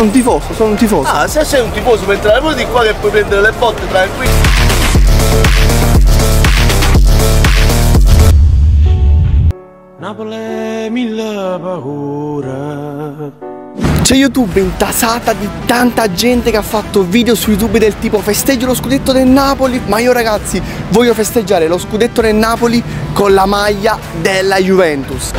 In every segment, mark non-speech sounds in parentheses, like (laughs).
Sono un tifoso, sono un tifoso. Ah, se sei un tifoso puoi entrare pure di qua che puoi prendere le botte tranquillo. Napoli mille paura. C'è YouTube intasata di tanta gente che ha fatto video su YouTube del tipo festeggio lo scudetto del Napoli, ma io ragazzi voglio festeggiare lo scudetto del Napoli con la maglia della Juventus.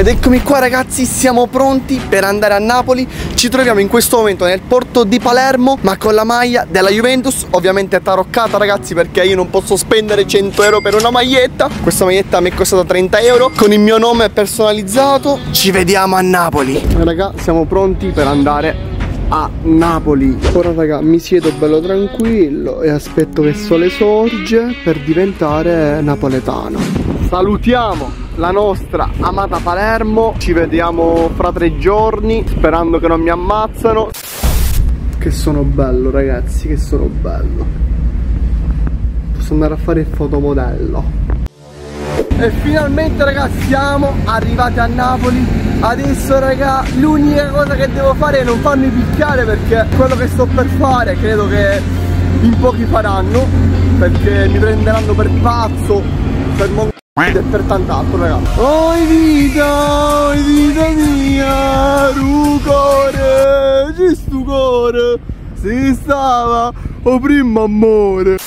Ed eccomi qua ragazzi, siamo pronti per andare a Napoli. Ci troviamo in questo momento nel porto di Palermo Ma con la maglia della Juventus. Ovviamente taroccata ragazzi perché io non posso spendere 100 euro per una maglietta. Questa maglietta mi è costata 30 euro. Con il mio nome personalizzato Ci vediamo a Napoli. Raga, siamo pronti per andare a Napoli. Ora raga mi siedo bello tranquillo e aspetto che il sole sorge per diventare napoletano. Salutiamo la nostra amata Palermo. Ci vediamo fra tre giorni Sperando che non mi ammazzano. Che sono bello ragazzi Che sono bello. Posso andare a fare il fotomodello. E finalmente ragazzi siamo arrivati a Napoli. Adesso raga l'unica cosa che devo fare è non farmi picchiare perché quello che sto per fare credo che in pochi faranno Perché mi prenderanno per pazzo Per mon e per tant'altro ragazzi. Oi vita, oi vita mia Rucore, ci stu cuore. Si stava o primo amore.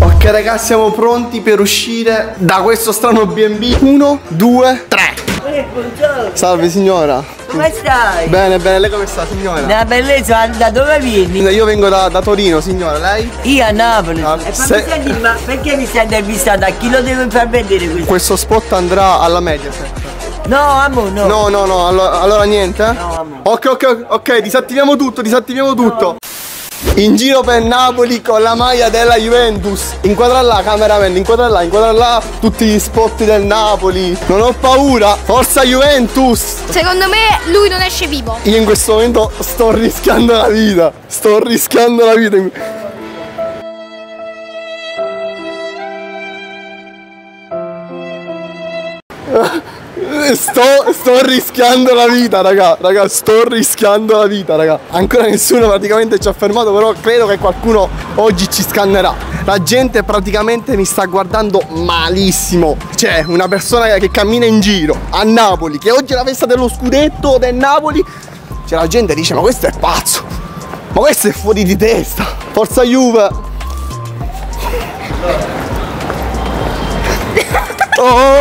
Ok ragazzi siamo pronti per uscire da questo strano B&B Uno, due, tre. Eh, buongiorno. Salve signora Come stai? Bene bene, lei come sta signora? Una bellezza, da dove vieni? Io vengo da, da Torino signora, lei? Io a Napoli. Ah, e se- sentire, ma perché mi stai intervistando? A chi lo devo far vedere questo? Questo spot andrà alla Mediaset No, amo, no. No no no, allora, allora niente? eh? No, amore. Ok ok ok, disattiviamo tutto, disattiviamo tutto In giro per Napoli con la maglia della Juventus. Inquadra là cameraman, inquadra là, inquadra là Tutti gli spot del Napoli. Non ho paura, forza Juventus. Secondo me lui non esce vivo. Io in questo momento sto rischiando la vita Sto rischiando la vita (laughs) Sto, sto rischiando la vita, raga. Raga, sto rischiando la vita, raga. Ancora nessuno praticamente ci ha fermato, però credo che qualcuno oggi ci scannerà. La gente praticamente mi sta guardando malissimo. C'è una persona che cammina in giro a Napoli, che oggi è la festa dello scudetto del Napoli. C'è la gente dice, ma questo è pazzo. Ma questo è fuori di testa. Forza Juve. (laughs) Oh!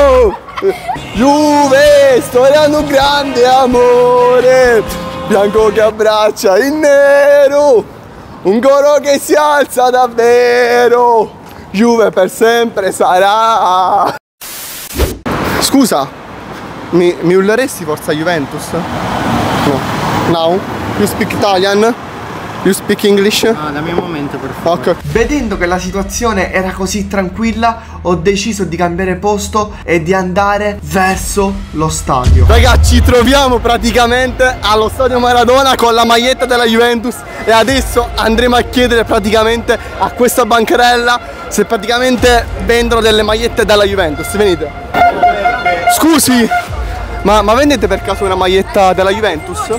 Juve, storia di un grande amore, bianco che abbraccia il nero, un coro che si alza davvero, Juve per sempre sarà. Scusa, mi, mi urleresti forza Juventus? No. Now? You speak Italian? You speak English? Ah, dammi un momento per favore. Ok. Vedendo che la situazione era così tranquilla, ho deciso di cambiare posto e di andare verso lo stadio. Ragazzi, ci troviamo praticamente allo stadio Maradona con la maglietta della Juventus e adesso andremo a chiedere praticamente a questa bancarella se praticamente vendono delle magliette della Juventus. Venite. Scusi, ma, ma vendete per caso una maglietta della Juventus?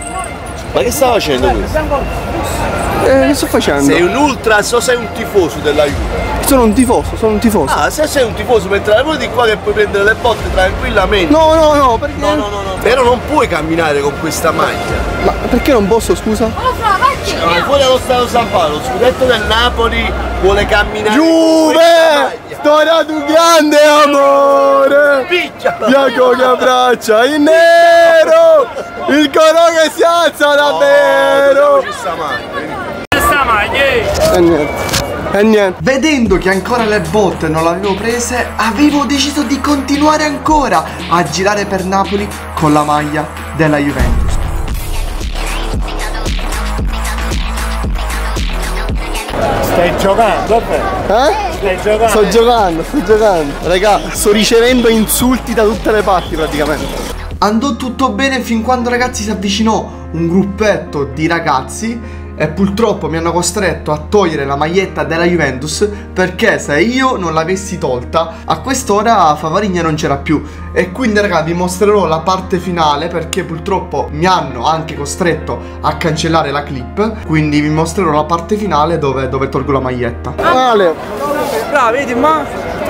Ma che sta facendo questo? Eh, che sto facendo? Sei un ultra, so sei un tifoso della Juve. Sono un tifoso, sono un tifoso. Ah, se sei un tifoso puoi entrare pure di qua che puoi prendere le botte tranquillamente. No, no, no, perché? No, no, no, no. Però non puoi camminare con questa maglia. Ma perché non posso, scusa? Ma fuori allo Stato San Paolo, lo scudetto del Napoli vuole camminare Juve! Storia di un grande amore! Picchia! Bianco che abbraccia il nero! Il coro che si alza davvero! Questa maglia. E niente. E niente. Vedendo che ancora le botte non le avevo prese, avevo deciso di continuare ancora a girare per Napoli con la maglia della Juventus. Stai giocando, vabbè. Eh? Stai giocando. Sto giocando, sto giocando. Raga, sto ricevendo insulti da tutte le parti praticamente. Andò tutto bene fin quando ragazzi si avvicinò un gruppetto di ragazzi e purtroppo mi hanno costretto a togliere la maglietta della Juventus perché se io non l'avessi tolta a quest'ora Favarigna non c'era più e quindi raga vi mostrerò la parte finale perché purtroppo mi hanno anche costretto a cancellare la clip quindi vi mostrerò la parte finale dove, dove tolgo la maglietta Male. Bravo, vedi, ma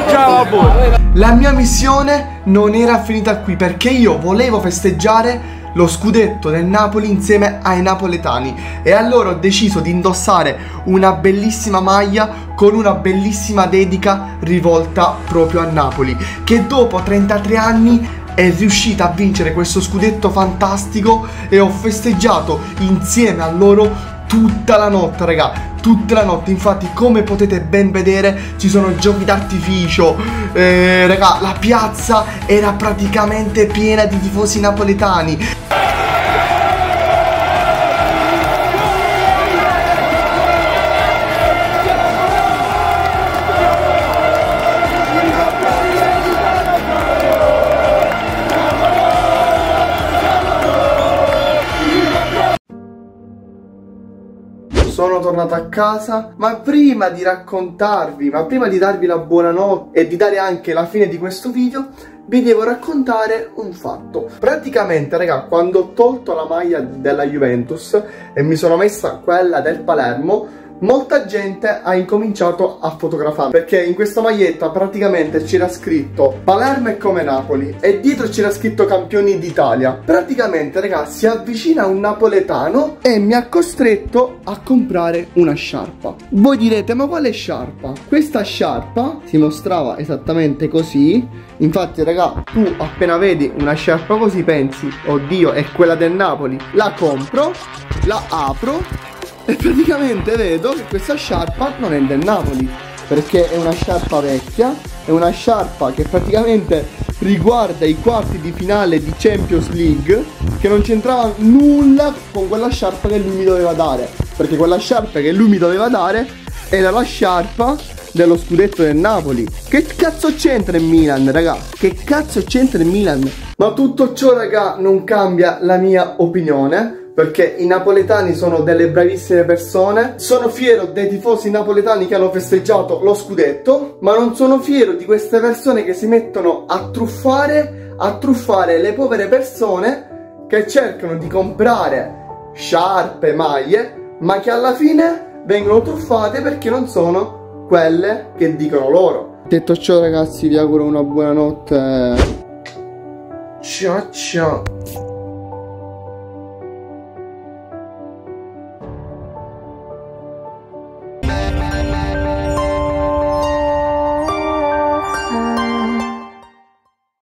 ciao a voi. La mia missione non era finita qui perché io volevo festeggiare lo scudetto del Napoli insieme ai napoletani e allora ho deciso di indossare una bellissima maglia con una bellissima dedica rivolta proprio a Napoli che dopo 33 anni è riuscita a vincere questo scudetto fantastico e ho festeggiato insieme a loro tutta la notte, raga. Tutta la notte, infatti, come potete ben vedere, ci sono giochi d'artificio. Eh, raga, la piazza era praticamente piena di tifosi napoletani. Tornato a casa, ma prima di raccontarvi, ma prima di darvi la buonanotte e di dare anche la fine di questo video, vi devo raccontare un fatto. Praticamente, raga, quando ho tolto la maglia della Juventus e mi sono messa quella del Palermo, molta gente ha incominciato a fotografare perché in questa maglietta praticamente c'era scritto Palermo è come Napoli e dietro c'era scritto campioni d'Italia. Praticamente ragazzi si avvicina un napoletano e mi ha costretto a comprare una sciarpa. Voi direte ma quale sciarpa? questa sciarpa si mostrava esattamente così. Infatti raga tu appena vedi una sciarpa così pensi oddio è quella del Napoli. La compro la apro e praticamente vedo che questa sciarpa non è del Napoli perché è una sciarpa vecchia, è una sciarpa che praticamente riguarda i quarti di finale di Champions League che non c'entrava nulla con quella sciarpa che lui mi doveva dare perché quella sciarpa che lui mi doveva dare era la sciarpa dello scudetto del Napoli. Che cazzo c'entra in Milan raga? Che cazzo c'entra in Milan? Ma tutto ciò raga non cambia la mia opinione perché i napoletani sono delle bravissime persone. Sono fiero dei tifosi napoletani che hanno festeggiato lo scudetto, ma non sono fiero di queste persone che si mettono a truffare, a truffare le povere persone che cercano di comprare sciarpe, maglie, ma che alla fine vengono truffate perché non sono quelle che dicono loro. Detto ciò ragazzi vi auguro una buona notte. Ciao ciao.